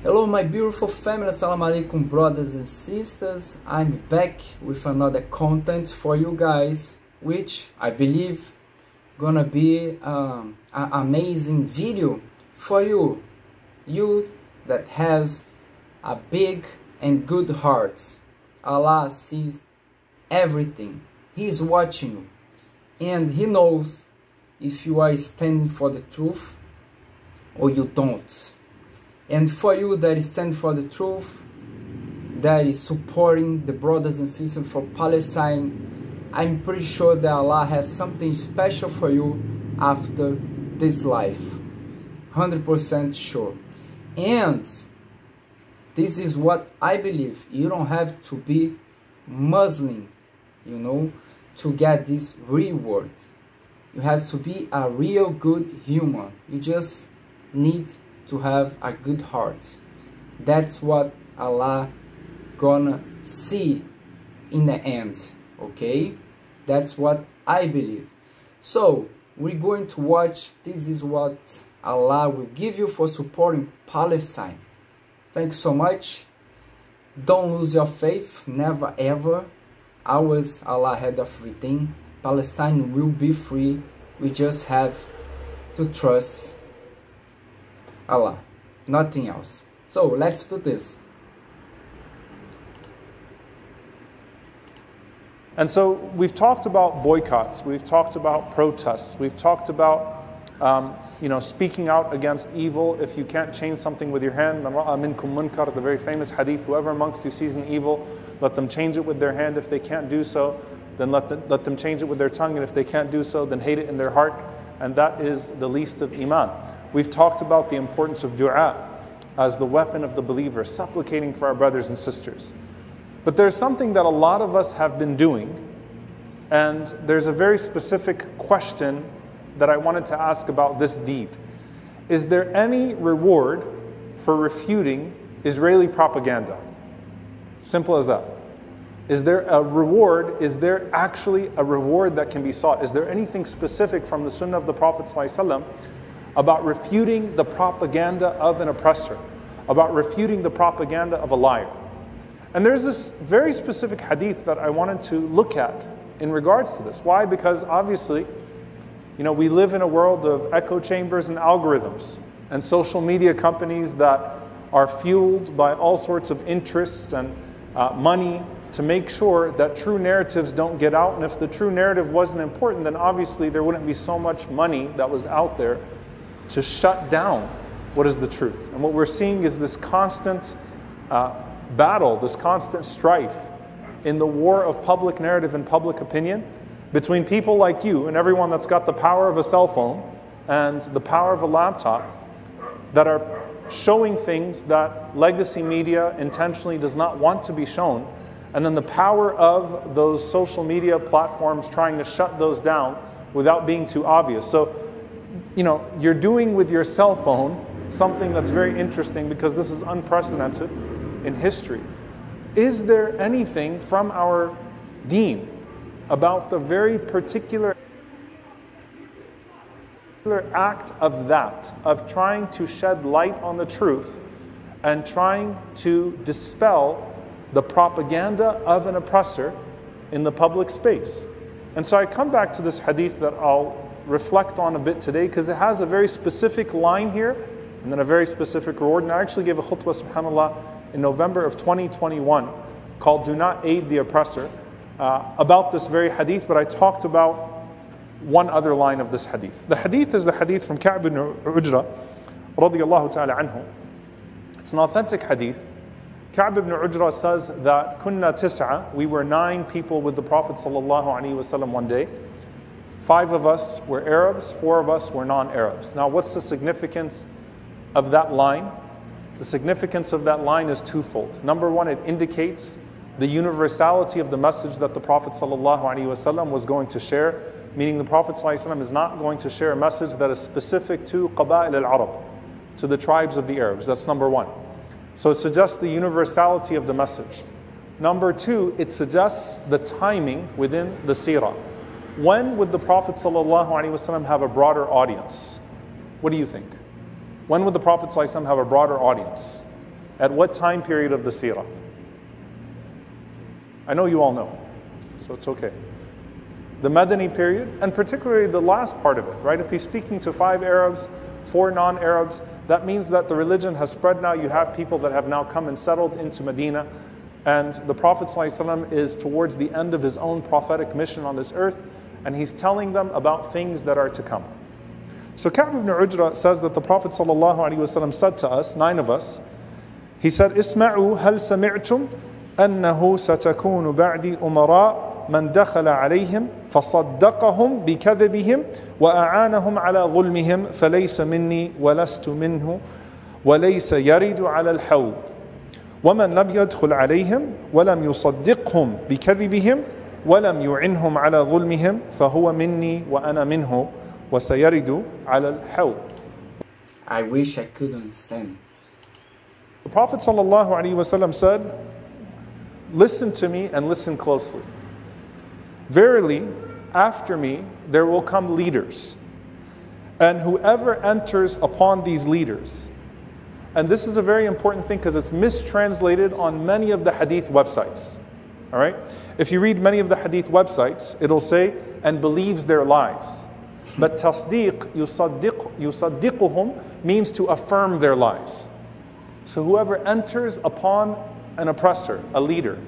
Hello my beautiful family, assalamu alaikum brothers and sisters. I'm back with another content for you guys, which I believe gonna be um, an amazing video for you. You that has a big and good heart. Allah sees everything. He's watching you. And He knows if you are standing for the truth or you don't. And for you that stand for the truth, that is supporting the brothers and sisters for Palestine, I'm pretty sure that Allah has something special for you after this life. 100% sure. And this is what I believe. You don't have to be Muslim, you know, to get this reward. You have to be a real good human. You just need to have a good heart. That's what Allah gonna see in the end, okay? That's what I believe. So, we're going to watch, this is what Allah will give you for supporting Palestine. Thanks so much. Don't lose your faith, never ever. Always Allah ahead of everything. Palestine will be free. We just have to trust Allah, nothing else. So let's do this. And so we've talked about boycotts, we've talked about protests, we've talked about um, you know, speaking out against evil. If you can't change something with your hand, the very famous hadith, whoever amongst you sees an evil, let them change it with their hand. If they can't do so, then let them, let them change it with their tongue. And if they can't do so, then hate it in their heart. And that is the least of iman. We've talked about the importance of dua as the weapon of the believer, supplicating for our brothers and sisters. But there's something that a lot of us have been doing, and there's a very specific question that I wanted to ask about this deed. Is there any reward for refuting Israeli propaganda? Simple as that. Is there a reward? Is there actually a reward that can be sought? Is there anything specific from the Sunnah of the Prophet ﷺ about refuting the propaganda of an oppressor, about refuting the propaganda of a liar? And there's this very specific hadith that I wanted to look at in regards to this. Why? Because obviously, you know, we live in a world of echo chambers and algorithms and social media companies that are fueled by all sorts of interests and uh, money to make sure that true narratives don't get out. And if the true narrative wasn't important, then obviously there wouldn't be so much money that was out there to shut down what is the truth. And what we're seeing is this constant uh, battle, this constant strife in the war of public narrative and public opinion between people like you and everyone that's got the power of a cell phone and the power of a laptop that are showing things that legacy media intentionally does not want to be shown, and then the power of those social media platforms trying to shut those down without being too obvious. So, you know, you're doing with your cell phone something that's very interesting because this is unprecedented in history. Is there anything from our deen about the very particular act of that, of trying to shed light on the truth and trying to dispel the propaganda of an oppressor in the public space. And so I come back to this hadith that I'll reflect on a bit today because it has a very specific line here and then a very specific reward. And I actually gave a khutbah, subhanAllah, in November of 2021 called Do Not Aid the Oppressor uh, about this very hadith, but I talked about one other line of this hadith. The hadith is the hadith from Ka'b ibn Ujra, radiallahu ta'ala anhu. It's an authentic hadith. Ka'b ibn Ujra says that kunna tis'a, we were nine people with the Prophet sallallahu alaihi wasallam one day. Five of us were Arabs, four of us were non-Arabs. Now what's the significance of that line? The significance of that line is twofold. Number one, it indicates the universality of the message that the Prophet ﷺ was going to share, meaning the Prophet ﷺ is not going to share a message that is specific to Qaba'il al-Arab, to the tribes of the Arabs. That's number one. So it suggests the universality of the message. Number two, it suggests the timing within the seerah. When would the Prophet ﷺ have a broader audience? What do you think? When would the Prophet ﷺ have a broader audience? At what time period of the seerah? I know you all know, so it's okay. The Madani period, and particularly the last part of it, right? If he's speaking to five Arabs, four non Arabs, that means that the religion has spread now. You have people that have now come and settled into Medina. And the Prophet ﷺ is towards the end of his own prophetic mission on this earth, And he's telling them about things that are to come. So Ka'b ibn Ujra says that the Prophet ﷺ said to us, nine of us, he said, اسمعوا هل سمعتم أنه ستكون بعدي أمراء من دخل عليهم فصدقهم بكذبهم وأعانهم على ظلمهم فليس مني ولست منه وليس يرد على الحوض ومن لم يدخل عليهم ولم يصدقهم بكذبهم ولم يعنهم على ظلمهم فهو مني وأنا منه وسيرد على الحوض I wish I could understand. The Prophet ﷺ said, Listen to me and listen closely. Verily, after me there will come leaders, and whoever enters upon these leaders, and this is a very important thing because it's mistranslated on many of the hadith websites. All right? If you read many of the hadith websites, it'll say, and believes their lies. But tasdiq, yusaddiq, yusaddiquhum, means to affirm their lies. So whoever enters upon an oppressor, a leader,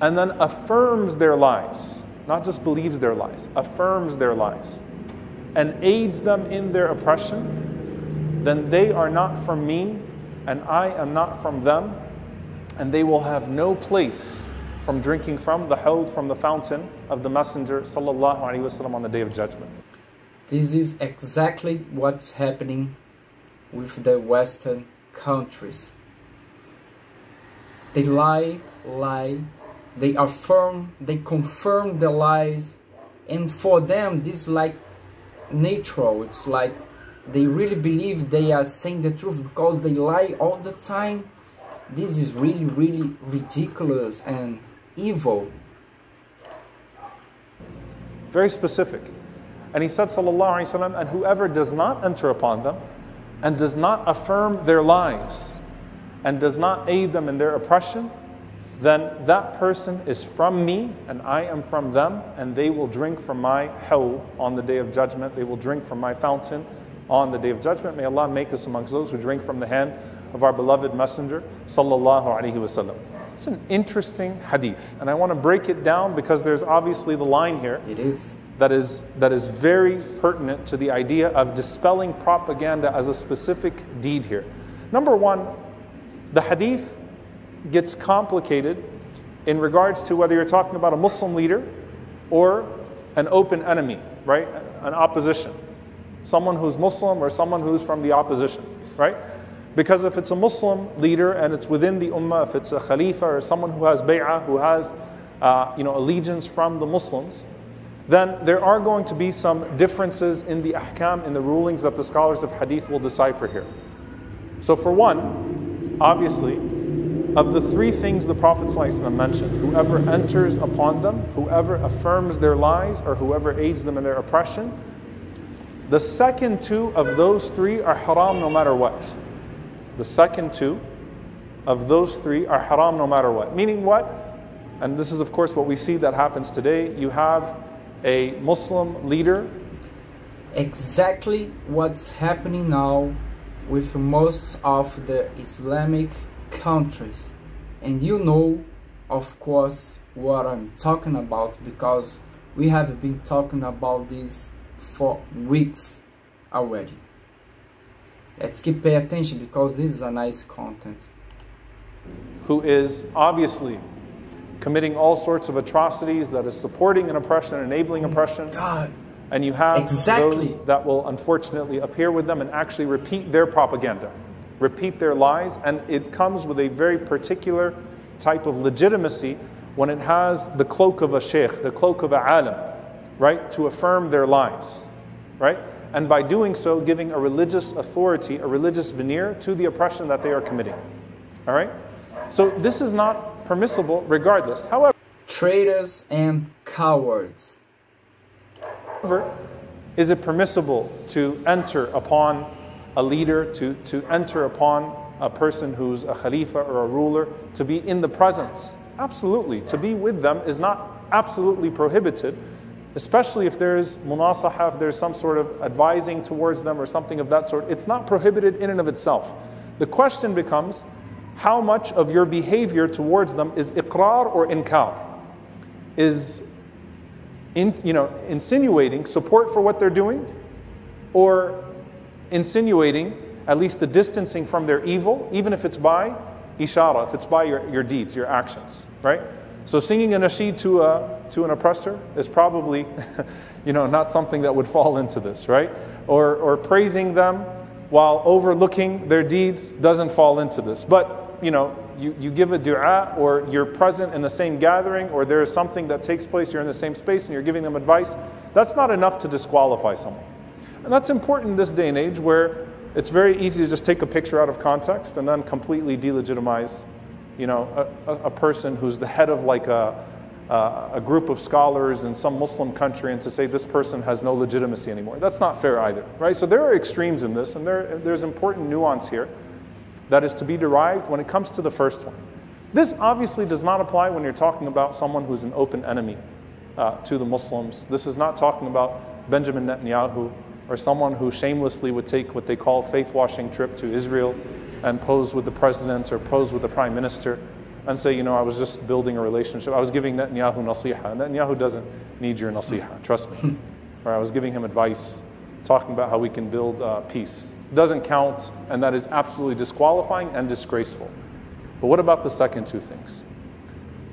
and then affirms their lies, not just believes their lies, affirms their lies, and aids them in their oppression, then they are not from me, and I am not from them, and they will have no place from drinking from the hawd, from the fountain of the Messenger sallallahu on the Day of Judgment. This is exactly what's happening with the Western countries. They lie, lie, they affirm, they confirm the lies, and for them, this is like natural. It's like they really believe they are saying the truth because they lie all the time. This is really, really ridiculous and evil. Very specific. And he said, Sallallahu Alaihi Wasallam, and whoever does not enter upon them and does not affirm their lies and does not aid them in their oppression, then that person is from me and I am from them, and they will drink from my hawd on the day of judgment. They will drink from my fountain on the day of judgment. May Allah make us amongst those who drink from the hand of our beloved Messenger, sallallahu alaihi wasallam. It's an interesting hadith, and I want to break it down because there's obviously the line here. It is. That is, that is very pertinent to the idea of dispelling propaganda as a specific deed here. Number one, the hadith gets complicated in regards to whether you're talking about a Muslim leader or an open enemy, right? An opposition. Someone who's Muslim or someone who's from the opposition, right? Because if it's a Muslim leader and it's within the ummah, if it's a khalifa or someone who has bay'ah, who has uh, you know, allegiance from the Muslims, then there are going to be some differences in the ahkam, in the rulings that the scholars of hadith will decipher here. So, for one, obviously, of the three things the Prophet ﷺ mentioned, whoever enters upon them, whoever affirms their lies, or whoever aids them in their oppression, the second two of those three are haram no matter what. The second two of those three are haram no matter what. Meaning what? And this is, of course, what we see that happens today. You have a Muslim leader. Exactly what's happening now with most of the Islamic countries. And you know, of course, what I'm talking about because we have been talking about this for weeks already. Let's keep pay attention because this is a nice content. Who is obviously committing all sorts of atrocities, that is supporting an oppression, enabling mm. oppression. God. And you have Exactly. those that will unfortunately appear with them and actually repeat their propaganda, repeat their lies, and it comes with a very particular type of legitimacy when it has the cloak of a sheikh, the cloak of a alim, right, to affirm their lies, right? And by doing so, giving a religious authority, a religious veneer to the oppression that they are committing, all right? So this is not permissible regardless. However, Traitors and cowards. However, is it permissible to enter upon a leader, to, to enter upon a person who's a khalifa or a ruler to be in the presence. Absolutely. To be with them is not absolutely prohibited, especially if there's munasaha, if there's some sort of advising towards them or something of that sort. It's not prohibited in and of itself. The question becomes how much of your behavior towards them is iqrar or inkar? Is in, you know, insinuating support for what they're doing or insinuating at least the distancing from their evil, even if it's by ishara, if it's by your, your deeds, your actions, right? So singing a nasheed to, a, to an oppressor is probably, you know, not something that would fall into this, right? Or, or praising them while overlooking their deeds doesn't fall into this. But, you know, you, you give a dua or you're present in the same gathering or there is something that takes place, you're in the same space and you're giving them advice, that's not enough to disqualify someone. And that's important in this day and age where it's very easy to just take a picture out of context and then completely delegitimize, you know, a, a person who's the head of like a, a, group of scholars in some Muslim country and to say this person has no legitimacy anymore. That's not fair either, right? So there are extremes in this and there, there's important nuance here that is to be derived when it comes to the first one. This obviously does not apply when you're talking about someone who's an open enemy uh, to the Muslims. This is not talking about Benjamin Netanyahu or someone who shamelessly would take what they call faith washing trip to Israel and pose with the president or pose with the prime minister and say, you know, I was just building a relationship. I was giving Netanyahu nasiha. Netanyahu doesn't need your nasiha, trust me. or I was giving him advice, talking about how we can build uh, peace. Doesn't count, and that is absolutely disqualifying and disgraceful. But what about the second two things?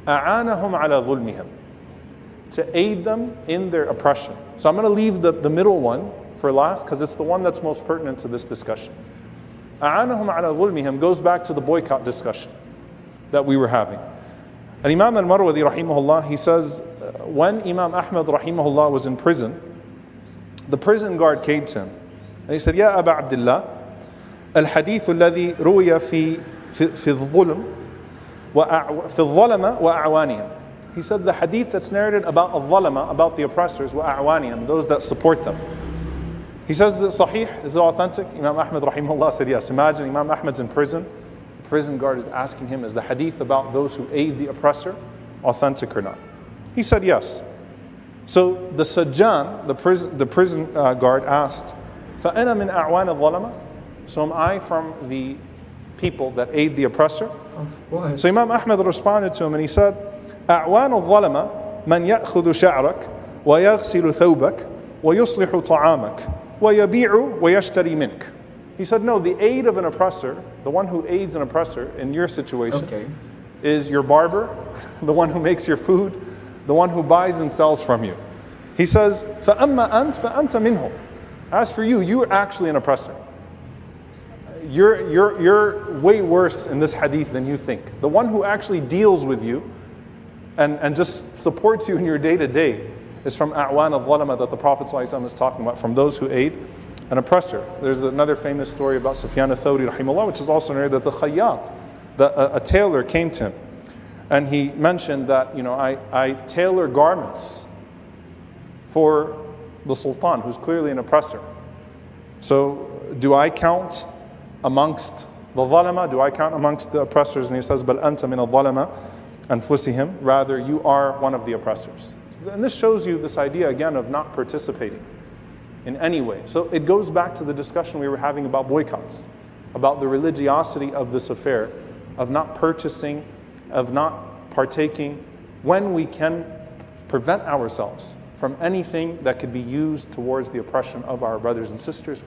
أعانهم على ظلمهم to aid them in their oppression. So I'm going to leave the, the middle one for last because it's the one that's most pertinent to this discussion. أعانهم على ظلمهم goes back to the boycott discussion that we were having. And Imam al-Marwazi rahimahullah, he says, when Imam Ahmad rahimahullah was in prison, the prison guard came to him. And he said, يا أبا عبد الله الحديث الذي روي في في, في الظلم في الظلمة وأعوانهم He said the hadith that's narrated about al-zalama, about the oppressors, وأعوانهم, those that support them. He says, is it sahih? Is it authentic? Imam Ahmad rahimahullah said yes. Imagine Imam Ahmad's in prison. The prison guard is asking him, is the hadith about those who aid the oppressor authentic or not? He said yes. So the sajjan, the prison, the prison uh, guard asked, فَأَنَا مِنْ أَعْوَانِ الظَّلَمَةِ So am I from the people that aid the oppressor? So Imam Ahmad responded to him and he said, أعوان الظلمة من يأخذ شعرك ويغسل ثوبك ويصلح طعامك وَيَبِيعُ وَيَشْتَرِي مِنْكَ He said, no, the aid of an oppressor, the one who aids an oppressor in your situation, okay. is your barber, the one who makes your food, the one who buys and sells from you. He says, فَأَمَّا أَنْتَ فَأَنْتَ مِنْهُ As for you, you're actually an oppressor. You're, you're, you're way worse in this hadith than you think. The one who actually deals with you and, and just supports you in your day to day is from A'wan al-Zalama that the Prophet ﷺ is talking about, from those who aid an oppressor. There's another famous story about Sufyan al-Thawri rahimahullah, which is also narrated that the khayyat, the, a, a, tailor came to him and he mentioned that, you know, I, I tailor garments for the sultan, who's clearly an oppressor. So do I count amongst the zalama? Do I count amongst the oppressors? And he says, بَلْ أَنْتَ مِنَ الظَّلَمَةِ أَنفُسِهِمْ Rather, you are one of the oppressors. And this shows you this idea again of not participating in any way. So it goes back to the discussion we were having about boycotts, about the religiosity of this affair, of not purchasing, of not partaking, when we can prevent ourselves from anything that could be used towards the oppression of our brothers and sisters.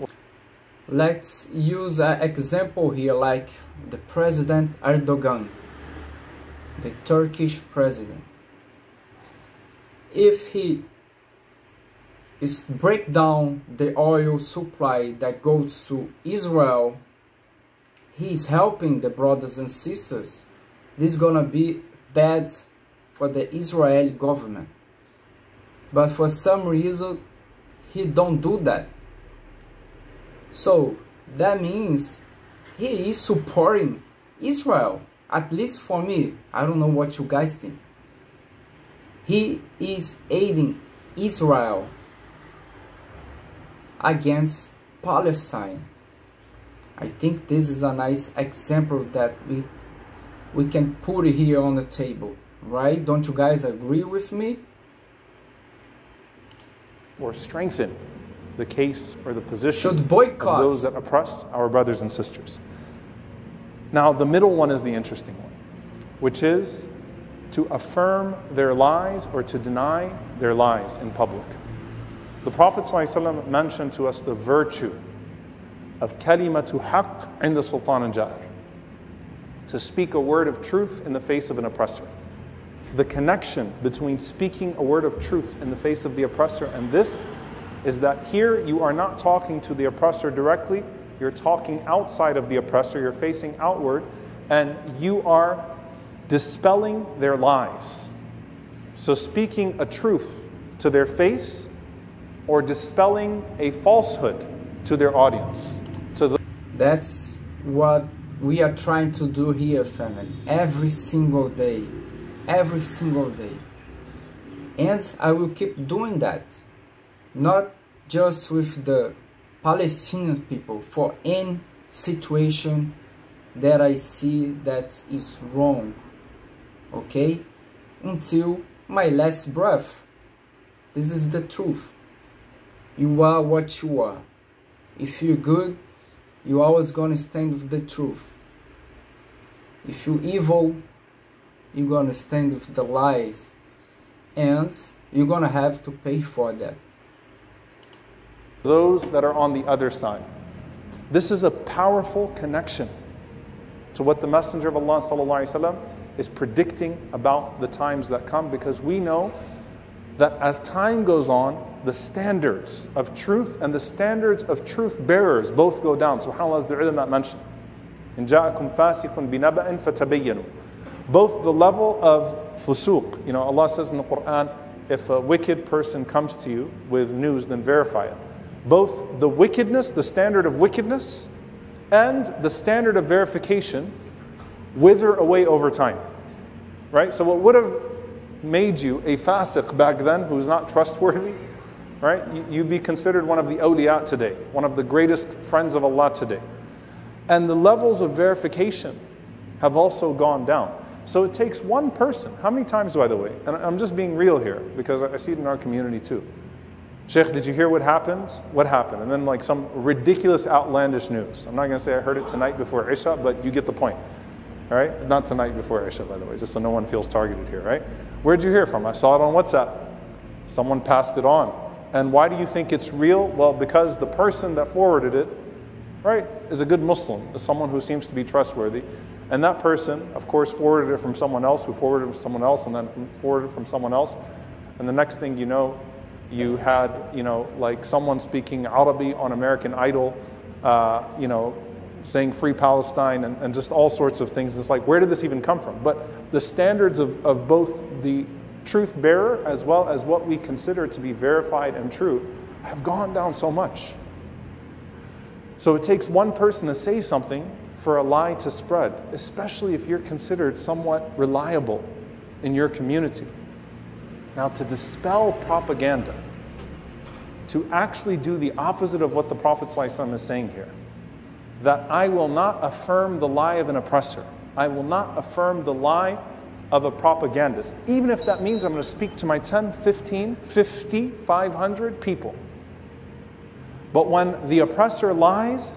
Let's use an example here like the President Erdogan, the Turkish president if he is break down the oil supply that goes to Israel, he is helping the brothers and sisters. This is gonna be bad for the Israeli government. But for some reason, he don't do that. So that means he is supporting Israel. At least for me. I don't know what you guys think. He is aiding Israel against Palestine. I think this is a nice example that we we can put here on the table, right? Don't you guys agree with me? Or strengthen the case or the position Should boycott. of those that oppress our brothers and sisters. Now, the middle one is the interesting one, which is to affirm their lies or to deny their lies in public. The Prophet ﷺ mentioned to us the virtue of kalimatu haqq in the sultan and jair, to speak a word of truth in the face of an oppressor. The connection between speaking a word of truth in the face of the oppressor and this is that here you are not talking to the oppressor directly, you're talking outside of the oppressor, you're facing outward, and you are dispelling their lies. So, speaking a truth to their face or dispelling a falsehood to their audience. To the That's what we are trying to do here, family. Every single day. Every single day. And I will keep doing that. Not just with the Palestinian people, for any situation that I see that is wrong Okay? Until my last breath. This is the truth. You are what you are. If you're good, you're always gonna stand with the truth. If you're evil, you're gonna stand with the lies. And you're gonna have to pay for that. those that are on the other side. This is a powerful connection to what the Messenger of Allah وسلم, is predicting about the times that come because we know that as time goes on, the standards of truth and the standards of truth bearers both go down. SubhanAllah, as the ulama mentioned. In fasiqun binaba'in fatabayyanu. Both the level of fusuq, you know, Allah says in the Quran, if a wicked person comes to you with news, then verify it. Both the wickedness, the standard of wickedness, and the standard of verification wither away over time. Right? So, what would have made you a fasiq back then who's not trustworthy, right? You'd be considered one of the awliya today, one of the greatest friends of Allah today. And the levels of verification have also gone down. So it takes one person. How many times, by the way? And I'm just being real here because I see it in our community too. Sheikh, did you hear what happened? What happened? And then, like, some ridiculous, outlandish news. I'm not going to say I heard it tonight before Isha, but you get the point. All right? Not tonight before Isha, by the way, just so no one feels targeted here, right? Where'd you hear from? I saw it on WhatsApp. Someone passed it on. And why do you think it's real? Well, because the person that forwarded it, right, is a good Muslim, is someone who seems to be trustworthy. And that person, of course, forwarded it from someone else, who forwarded it from someone else, and then forwarded it from someone else. And the next thing you know, you had, you know, like someone speaking Arabic on American Idol, uh, you know, saying free Palestine and, and just all sorts of things. It's like, where did this even come from? But the standards of, of both the truth bearer as well as what we consider to be verified and true have gone down so much. So it takes one person to say something for a lie to spread, especially if you're considered somewhat reliable in your community. Now, to dispel propaganda, to actually do the opposite of what the Prophet ﷺ is saying here, that I will not affirm the lie of an oppressor, I will not affirm the lie of a propagandist, even if that means I'm going to speak to my 10, 15, 50, 500 people. But when the oppressor lies,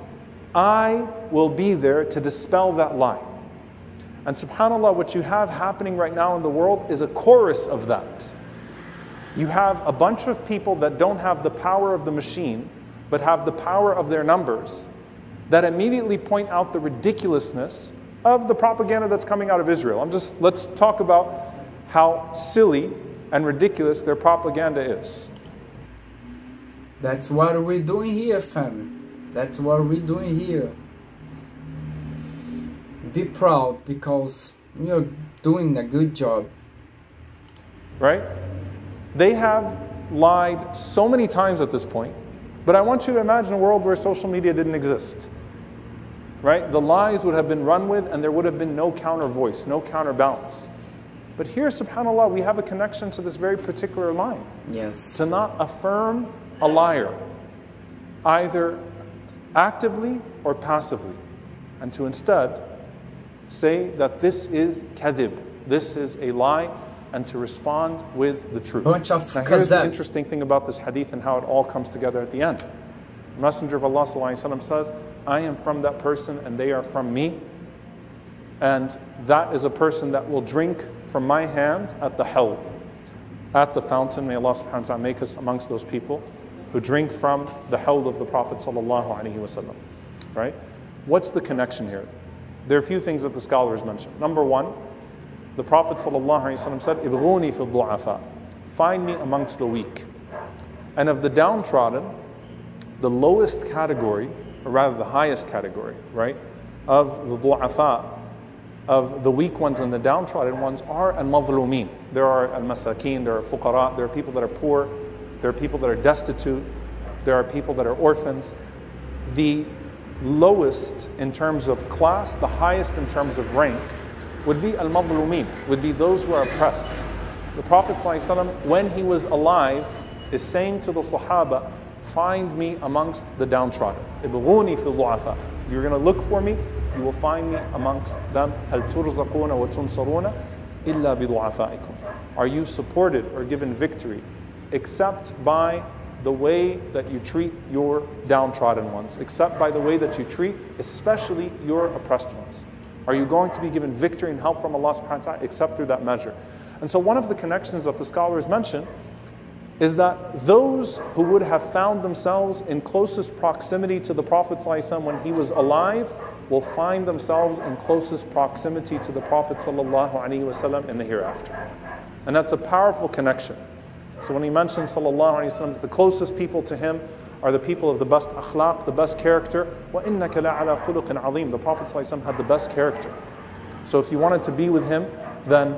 I will be there to dispel that lie. And subhanAllah, what you have happening right now in the world is a chorus of that. You have a bunch of people that don't have the power of the machine, but have the power of their numbers, that immediately point out the ridiculousness of the propaganda that's coming out of Israel. I'm just, let's talk about how silly and ridiculous their propaganda is. That's what we're doing here, family. That's what we're doing here. Be proud because we are doing a good job. Right? They have lied so many times at this point, but I want you to imagine a world where social media didn't exist. Right? The lies would have been run with and there would have been no counter voice, no counterbalance. But here, subhanAllah, we have a connection to this very particular line. Yes. To not affirm a liar, either actively or passively, and to instead say that this is kadhib, this is a lie, and to respond with the truth. Now, here's the interesting thing about this hadith and how it all comes together at the end. The Messenger of Allah ﷺ says, I am from that person and they are from me. And that is a person that will drink from my hand at the hawd, at the fountain. May Allah subhanahu wa ta'ala make us amongst those people who drink from the hawd of the Prophet wasallam. Right? What's the connection here? There are a few things that the scholars mention. Number one, the Prophet wasallam said, "Ibghuni fi du'afa." Find me amongst the weak. And of the downtrodden, the lowest category, or rather the highest category, right, of the du'afa, of the weak ones and the downtrodden ones are al-madhlumin. There are al-masakin, there are fuqara, there are people that are poor, there are people that are destitute, there are people that are orphans. The lowest in terms of class, the highest in terms of rank, would be al-mazlumin, would be those who are oppressed. The Prophet ﷺ, when he was alive, is saying to the Sahaba, find me amongst the downtrodden. Ibghuni fil du'afa. You're going to look for me, you will find me amongst them. Turzaquna wa illa. Are you supported or given victory except by the way that you treat your downtrodden ones, except by the way that you treat especially your oppressed ones. Are you going to be given victory and help from Allah subhanahu wa ta'ala except through that measure? And so one of the connections that the scholars mention is that those who would have found themselves in closest proximity to the Prophet ﷺ when he was alive will find themselves in closest proximity to the Prophet ﷺ in the hereafter. And that's a powerful connection. So when he mentions وسلم, the closest people to him are the people of the best akhlaq, the best character. وَإِنَّكَ لَعَلَى خُلُقٍ عَظِيمٍ The Prophet ﷺ had the best character. So if you wanted to be with him, then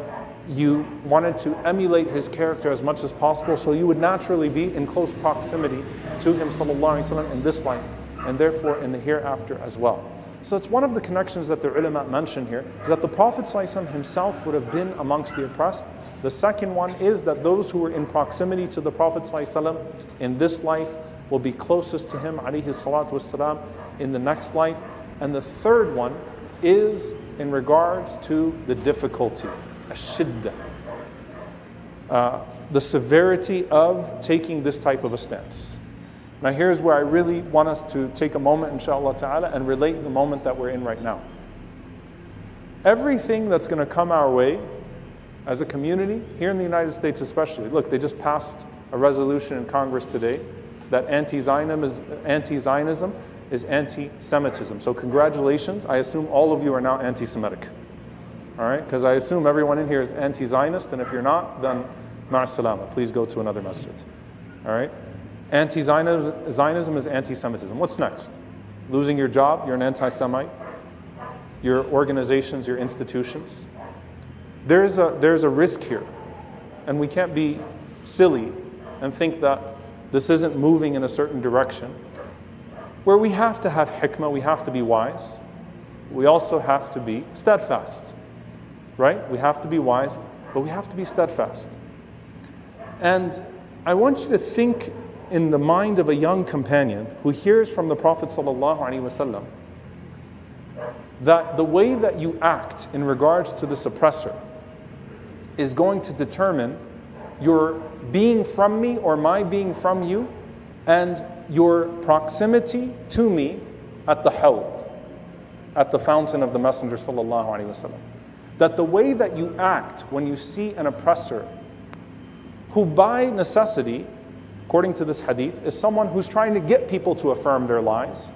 you wanted to emulate his character as much as possible, so you would naturally be in close proximity to him وسلم, in this life, and therefore in the hereafter as well. So it's one of the connections that the ulama mention here, is that the Prophet ﷺ himself would have been amongst the oppressed. The second one is that those who were in proximity to the Prophet ﷺ in this life will be closest to him alayhi in the next life. And the third one is in regards to the difficulty, ashidda, uh, the severity of taking this type of a stance. Now, here's where I really want us to take a moment, inshallah ta'ala, and relate the moment that we're in right now. Everything that's going to come our way as a community, here in the United States especially, look, they just passed a resolution in Congress today that anti Zionism is anti Semitism. So, congratulations. I assume all of you are now anti Semitic. All right? Because I assume everyone in here is anti Zionist, and if you're not, then ma'as Please go to another masjid. All right? Anti Zionism is anti Semitism. What's next? Losing your job, you're an anti Semite. Your organizations, your institutions. There's a, there's a risk here. And we can't be silly and think that this isn't moving in a certain direction. Where we have to have hikmah, we have to be wise. We also have to be steadfast. Right? We have to be wise, but we have to be steadfast. And I want you to think in the mind of a young companion who hears from the Prophet ﷺ that the way that you act in regards to this oppressor is going to determine your being from me or my being from you and your proximity to me at the hawd, at the fountain of the Messenger ﷺ. That the way that you act when you see an oppressor who by necessity according to this hadith, is someone who's trying to get people to affirm their lies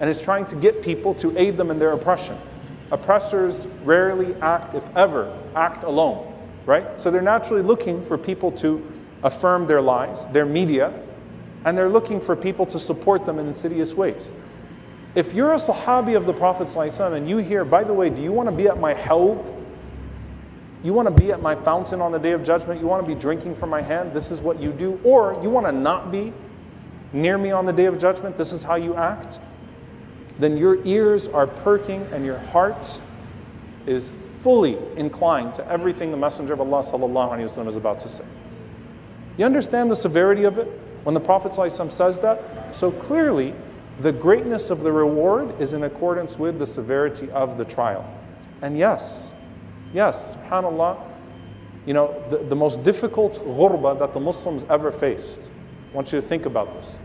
and is trying to get people to aid them in their oppression. Oppressors rarely act, if ever, act alone, right? So they're naturally looking for people to affirm their lies, their media, and they're looking for people to support them in insidious ways. If you're a Sahabi of the Prophet and you hear, by the way, do you want to be at my hawd you want to be at my fountain on the day of judgment? You want to be drinking from my hand? This is what you do. Or you want to not be near me on the day of judgment? This is how you act? Then your ears are perking and your heart is fully inclined to everything the Messenger of Allah وسلم, is about to say. You understand the severity of it when the Prophet ﷺ says that? So clearly, the greatness of the reward is in accordance with the severity of the trial. And yes, yes, subhanAllah, you know, the, the most difficult ghurba that the Muslims ever faced. I want you to think about this.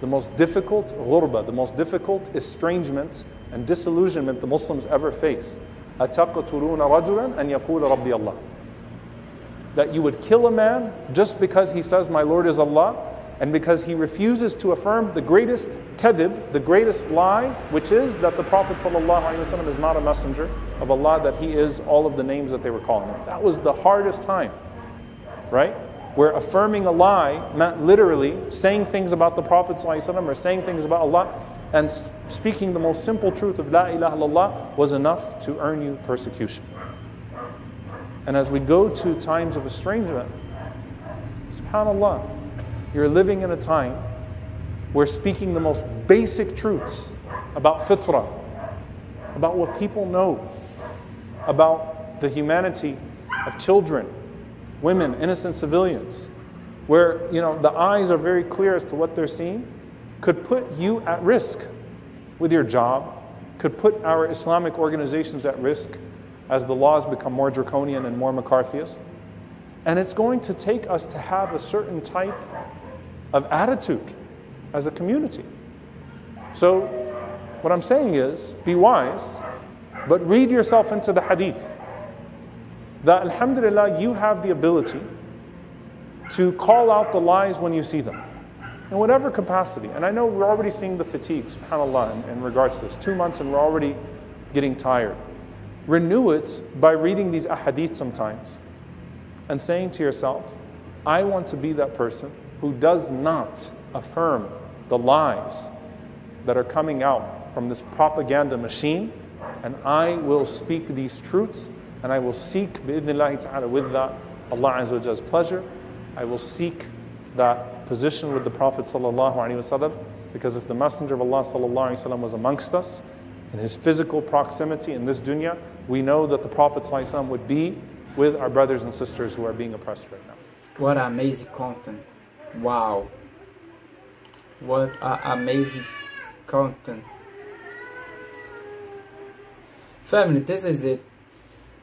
The most difficult ghurba, the most difficult estrangement and disillusionment the Muslims ever faced. أَتَقْتُلُونَ رَجُلًا أَنْ يَقُولَ رَبِّيَ اللَّهِ That you would kill a man just because he says, My Lord is Allah, and because he refuses to affirm the greatest kadhib, the greatest lie, which is that the Prophet ﷺ is not a messenger of Allah, that he is all of the names that they were calling him. That was the hardest time, right? Where affirming a lie meant literally saying things about the Prophet ﷺ or saying things about Allah and speaking the most simple truth of La ilaha illallah was enough to earn you persecution. And as we go to times of estrangement, subhanAllah, you're living in a time where speaking the most basic truths about fitrah, about what people know, about the humanity of children, women, innocent civilians, where you know the eyes are very clear as to what they're seeing, could put you at risk with your job, could put our Islamic organizations at risk as the laws become more draconian and more McCarthyist. And it's going to take us to have a certain type of attitude as a community. So, what I'm saying is be wise, but read yourself into the hadith. That Alhamdulillah, you have the ability to call out the lies when you see them, in whatever capacity. And I know we're already seeing the fatigue, subhanAllah, in, in regards to this. Two months and we're already getting tired. Renew it by reading these ahadith sometimes and saying to yourself, I want to be that person who does not affirm the lies that are coming out from this propaganda machine, and I will speak these truths, and I will seek, bi'idhnillahi ta'ala, with that Allah Azza pleasure. I will seek that position with the Prophet because if the Messenger of Allah was amongst us, in his physical proximity in this dunya, we know that the Prophet would be with our brothers and sisters who are being oppressed right now. What amazing content. Wow. What amazing content. Family, this is it.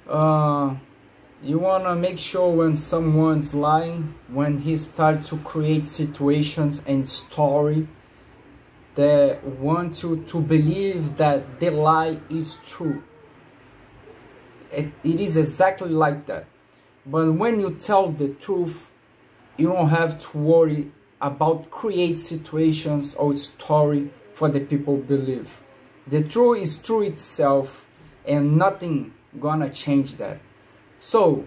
Uh, you wanna make sure when someone's lying, when he starts to create situations and story that want you to believe that the lie is true. It, it is exactly like that. But when you tell the truth, you don't have to worry about create situations or story for the people believe. The truth is true itself and nothing gonna change that. So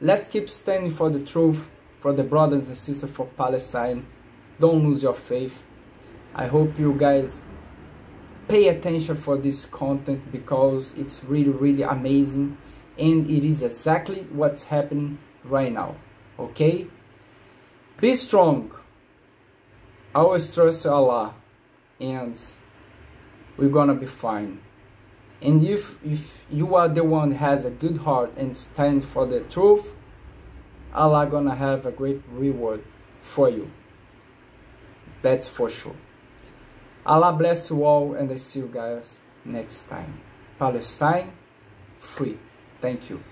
let's keep standing for the truth, for the brothers and sisters for Palestine. Don't lose your faith. I hope you guys pay attention for this content because it's really really amazing and it is exactly what's happening right now okay be strong. Always trust Allah and we're gonna be fine. And if, if you are the one has a good heart and stand for the truth, Allah gonna have a great reward for you. That's for sure. Allah bless you all and I see you guys next time. Palestine free. Thank you.